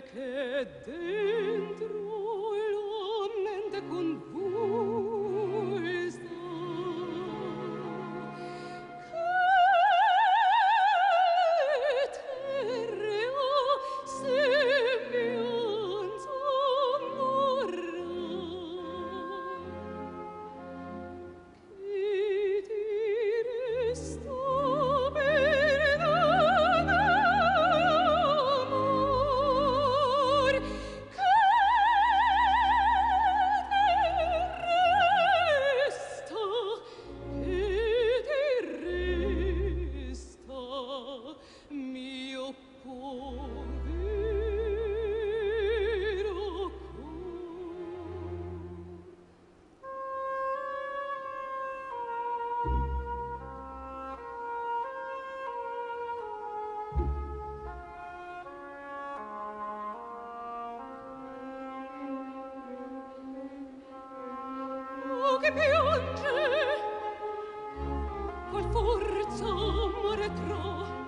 che dentro l'onnente con piange. Col forza retro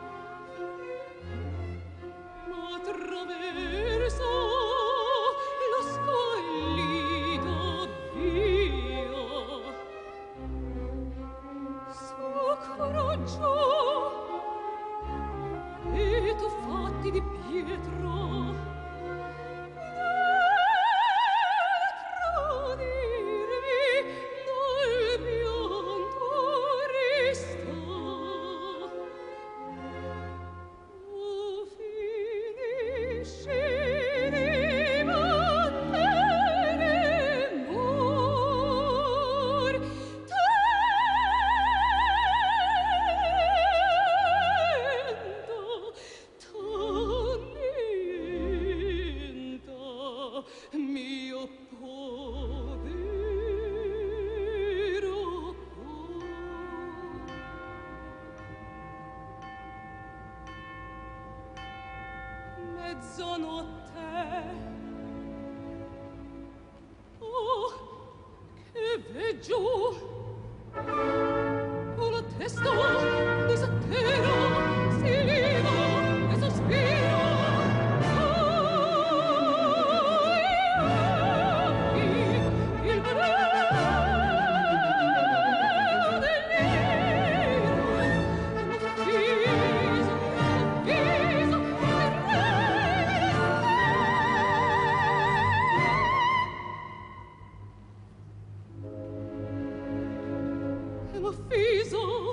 mezzanotte oh che veggio. sowieso